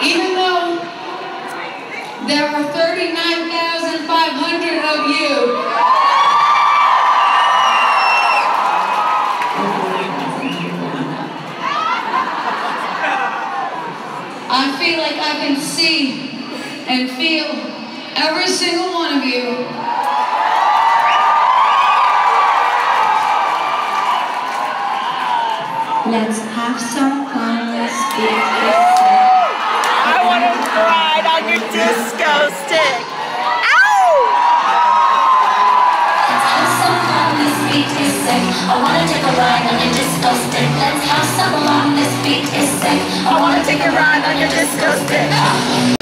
Even though there are 39,500 of you. I feel like I can see and feel every single one of you. Let's have some fun, let's on your disco stick. Ow! Let's have some fun, this beat is sick. I wanna take a ride on your disco stick. Let's have some fun, this beat is sick. I wanna take a ride on your disco stick.